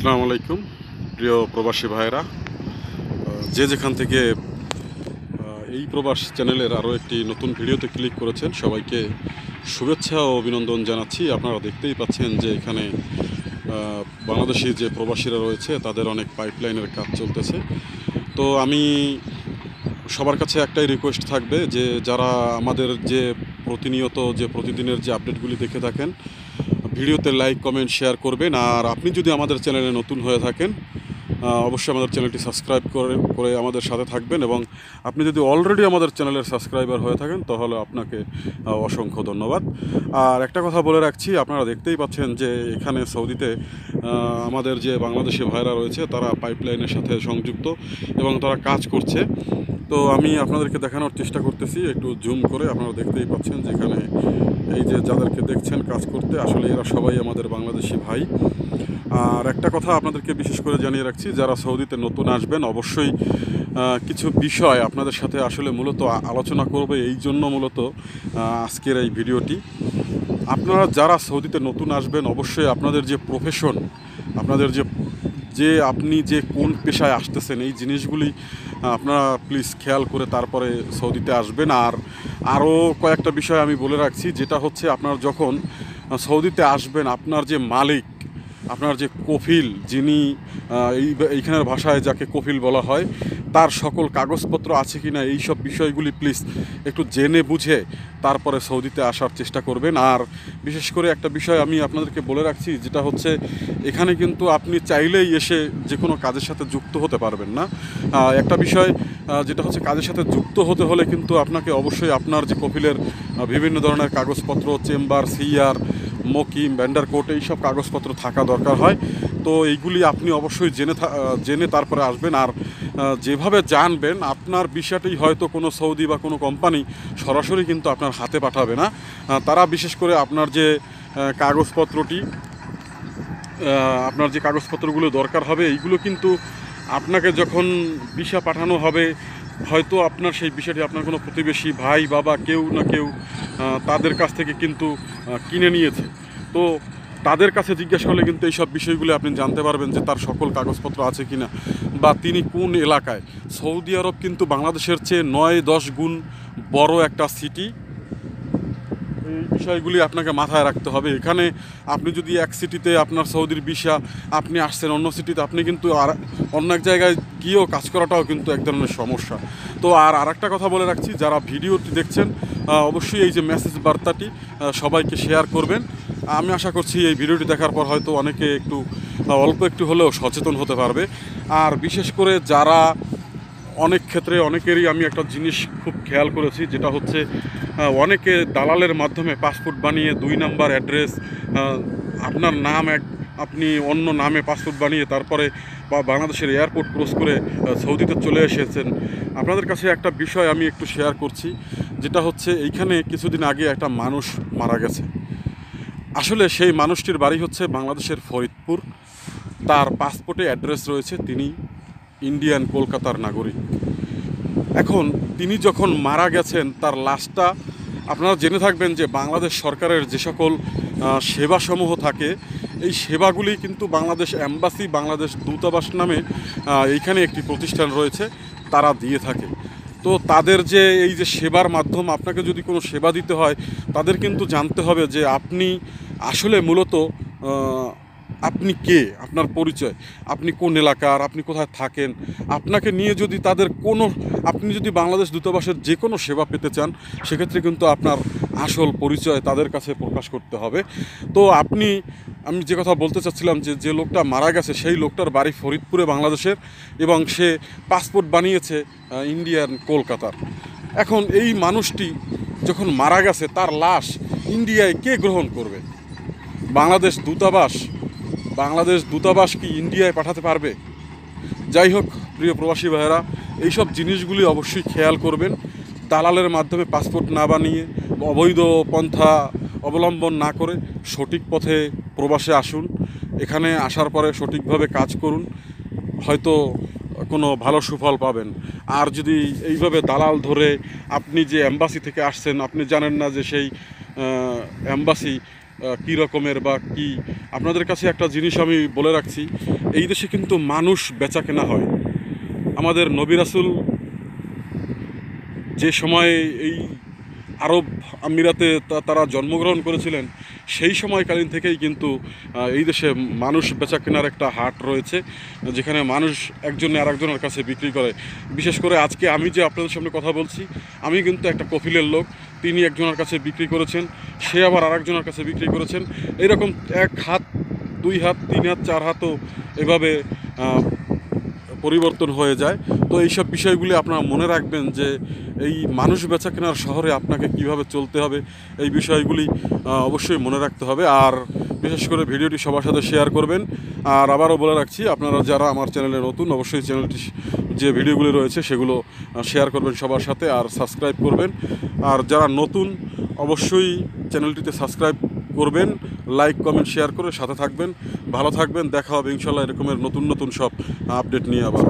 আসসালামু আলাইকুম প্রিয় প্রবাসী ভাইয়েরা। আহ, যে যেখান থেকে এই প্রবাস চ্যানেলের আরও একটি নতুন ভিডিওতে ক্লিক করেছেন সবাইকে শুভেচ্ছা ও অভিনন্দন জানাচ্ছি। আপনারা দেখতেই পাচ্ছেন যে এখানে বাংলাদেশি যে প্রবাসীরা রয়েছে তাদের অনেক পাইপলাইনের কাজ চলতেছে। তো আমি সবার কাছে একটাই রিকোয়েস্ট থাকবে যে যারা আমাদের যে প্রতিনিয়ত যে প্রতিদিনের যে আপডেটগুলি দেখে থাকেন ভিডিওতে লাইক, কমেন্ট, শেয়ার করবেন। আর আপনি যদি আমাদের চ্যানেলে নতুন হয়ে থাকেন অবশ্যই আমাদের চ্যানেলটি সাবস্ক্রাইব করে করে আমাদের সাথে থাকবেন এবং আপনি যদি অলরেডি আমাদের চ্যানেলের সাবস্ক্রাইবার হয়ে থাকেন, তাহলে আপনাকে অসংখ্য ধন্যবাদ। আর একটা কথা বলে রাখছি, আপনারা দেখতেই পাচ্ছেন যে এখানে সৌদিতে আমাদের যে বাংলাদেশি ভাইরা রয়েছে, তারা পাইপলাইনের সাথে সংযুক্ত এবং তারা কাজ করছে। তো আমি আপনাদেরকে দেখানোর চেষ্টা করতেছি, একটু জুম করে আপনারা দেখতেই পাচ্ছেন যেখানে এই যে যাদেরকে দেখছেন কাজ করতে, আসলে এরা সবাই আমাদের বাংলাদেশি ভাই। আর একটা কথা আপনাদেরকে বিশেষ করে জানিয়ে রাখছি, যারা সৌদিতে নতুন আসবেন, অবশ্যই কিছু বিষয় আপনাদের সাথে আসলে মূলত আলোচনা করবে। এই জন্য মূলত আজকের এই ভিডিওটি। আপনারা যারা সৌদিতে নতুন আসবেন, অবশ্যই আপনাদের যে প্রফেশন আপনাদের যে যে আপনি যে কোন পেশায় আসতেছেন, এই জিনিসগুলি আপনারা প্লিজ খেয়াল করে তারপরে সৌদিতে আসবেন। আর আরও কয়েকটা বিষয় আমি বলে রাখছি, যেটা হচ্ছে আপনার যখন সৌদিতে আসবেন, আপনার যে মালিক, আপনার যে কফিল, যিনি এই এইখানের ভাষায় যাকে কফিল বলা হয় তার সকল কাগজপত্র আছে কি না এইসব বিষয়গুলি প্লিজ একটু জেনে বুঝে তারপরে সৌদিতে আসার চেষ্টা করবেন। আর বিশেষ করে একটা বিষয় আমি আপনাদেরকে বলে রাখছি যেটা হচ্ছে এখানে কিন্তু আপনি চাইলেই এসে যে কোনো কাজের সাথে যুক্ত হতে পারবেন না। একটা বিষয় যেটা হচ্ছে কাজের সাথে যুক্ত হতে হলে কিন্তু আপনাকে অবশ্যই আপনার যে কফিলের আহ, বিভিন্ন ধরনের কাগজপত্র চেম্বার সিআর মকিম ব্যান্ডার কোর্ট এইসব কাগজপত্র থাকা দরকার হয়। তো এইগুলি আপনি অবশ্যই জেনে জেনে তারপরে আসবেন। আর যেভাবে জানবেন, আপনার বিষয়টি হয়তো কোনো সৌদি বা কোনো কোম্পানি সরাসরি কিন্তু আপনার হাতে পাঠাবে না। তারা বিশেষ করে আপনার যে কাগজপত্রটি আপনার যে কাগজপত্রগুলো দরকার হবে, এইগুলো কিন্তু আপনাকে যখন ভিসা পাঠানো হবে, হয়তো আপনার সেই বিষয়টি আপনার কোনো প্রতিবেশী ভাই, বাবা, কেউ না কেউ তাদের কাছ থেকে কিন্তু কিনে নিয়েছে। তো তাদের কাছে জিজ্ঞাসা করলে কিন্তু এইসব বিষয়গুলো আপনি জানতে পারবেন যে তার সকল কাগজপত্র আছে কিনা বা তিনি কোন এলাকায়। সৌদি আরব কিন্তু বাংলাদেশের চেয়ে নয় দশ গুণ বড় একটা সিটি এই বিষয়গুলি আপনাকে মাথায় রাখতে হবে। এখানে আপনি যদি এক সিটিতে আপনার সৌদির ভিসা, আপনি আসছেন অন্য সিটিতে আপনি কিন্তু আর অন্য এক জায়গায় গিয়েও কাজ করাটাও কিন্তু এক ধরনের সমস্যা। তো আর আরেকটা কথা বলে রাখছি, যারা ভিডিওটি দেখছেন অবশ্যই এই যে মেসেজ বার্তাটি সবাইকে শেয়ার করবেন। আমি আশা করছি এই ভিডিওটি দেখার পর হয়তো অনেকে একটু অল্প একটু হলেও সচেতন হতে পারবে। আর বিশেষ করে যারা অনেক ক্ষেত্রে অনেকেরই আমি একটা জিনিস খুব খেয়াল করেছি, যেটা হচ্ছে অনেকে দালালের মাধ্যমে পাসপোর্ট বানিয়ে দুই নাম্বার অ্যাড্রেস আপনার নাম এক, আপনি অন্য নামে পাসপোর্ট বানিয়ে তারপরে বা বাংলাদেশের এয়ারপোর্ট ক্রস করে সৌদিতে চলে এসেছেন। আপনাদের কাছে একটা বিষয় আমি একটু শেয়ার করছি, যেটা হচ্ছে, এইখানে কিছুদিন আগে একটা মানুষ মারা গেছে। আসলে সেই মানুষটির বাড়ি হচ্ছে বাংলাদেশের ফরিদপুর। তার পাসপোর্টে অ্যাড্রেস রয়েছে, তিনি ইন্ডিয়ান কলকাতার নাগরিক। এখন তিনি যখন মারা গেছেন, তার লাশটা আপনারা জেনে থাকবেন যে বাংলাদেশ সরকারের যে সকল সেবাসমূহ থাকে, এই সেবাগুলি কিন্তু বাংলাদেশ অ্যাম্বাসি বাংলাদেশ দূতাবাস নামে এইখানে একটি প্রতিষ্ঠান রয়েছে, তারা দিয়ে থাকে। তো তাদের যে এই যে সেবার মাধ্যম, আপনাকে যদি কোনো সেবা দিতে হয়, তাদের কিন্তু জানতে হবে যে আপনি আসলে মূলত আপনি কে? আপনার পরিচয়। আপনি কোন এলাকার? আপনি কোথায় থাকেন? আপনাকে নিয়ে যদি তাদের কোনো আপনি যদি বাংলাদেশ দূতাবাসের যে কোনো সেবা পেতে চান, সেক্ষেত্রে কিন্তু আপনার আসল পরিচয় তাদের কাছে প্রকাশ করতে হবে। তো আপনি আমি যে কথা বলতে চাচ্ছিলাম যে যে লোকটা মারা গেছে, সেই লোকটার বাড়ি ফরিদপুরে বাংলাদেশের এবং সে পাসপোর্ট বানিয়েছে ইন্ডিয়ান কলকাতার। এখন এই মানুষটি যখন মারা গেছে, তার লাশ ইন্ডিয়ায় কে গ্রহণ করবে? বাংলাদেশ দূতাবাস বাংলাদেশ দূতাবাস কি ইন্ডিয়ায় পাঠাতে পারবে? যাই হোক, প্রিয় প্রবাসী ভাইয়েরা, এইসব জিনিসগুলি অবশ্যই খেয়াল করবেন। দালালের মাধ্যমে পাসপোর্ট না বানিয়ে, অবৈধ পন্থা অবলম্বন না করে সঠিক পথে প্রবাসে আসুন। এখানে আসার পরে সঠিকভাবে কাজ করুন। হয়তো কোনো ভালো সুফল পাবেন। আর যদি এইভাবে দালাল ধরে আপনি যে অ্যাম্বাসি থেকে আসছেন, আপনি জানেন না যে সেই অ্যাম্বাসি কী রকমের বা কি? আপনাদের কাছে একটা জিনিস আমি বলে রাখছি, এই দেশে কিন্তু মানুষ বেচা কেনা হয়। আমাদের নবী রাসুল যে সময়ে এই আরব আমিরাতে তারা জন্মগ্রহণ করেছিলেন, সেই সময়কালীন থেকেই কিন্তু এই দেশে মানুষ বেচা কেনার একটা হাট রয়েছে, যেখানে মানুষ একজনে আরেকজনের কাছে বিক্রি করে। বিশেষ করে আজকে আমি যে আপনাদের সামনে কথা বলছি, আমি কিন্তু একটা কফিলের লোক তিনি একজনের কাছে বিক্রি করেছেন, সে আবার আরেকজনের কাছে বিক্রি করেছেন। এরকম এক হাত, দুই হাত, তিন হাত, চার হাতও এভাবে পরিবর্তন হয়ে যায়। তো এইসব বিষয়গুলি আপনারা মনে রাখবেন যে এই মানুষ বেচা কেনার শহরে আপনাকে কীভাবে চলতে হবে, এই বিষয়গুলি অবশ্যই মনে রাখতে হবে। আর বিশেষ করে ভিডিওটি সবার সাথে শেয়ার করবেন। আর আবারও বলে রাখছি, আপনারা যারা আমার চ্যানেলে নতুন, অবশ্যই চ্যানেলটি যে ভিডিওগুলি রয়েছে সেগুলো শেয়ার করবেন সবার সাথে আর সাবস্ক্রাইব করবেন। আর যারা নতুন, অবশ্যই চ্যানেলটিতে সাবস্ক্রাইব করবেন লাইক কমেন্ট শেয়ার করে সাথে থাকবেন। ভালো থাকবেন, দেখা হবে ইনশাল্লাহ এরকমের নতুন নতুন সব আপডেট নিয়ে আবার।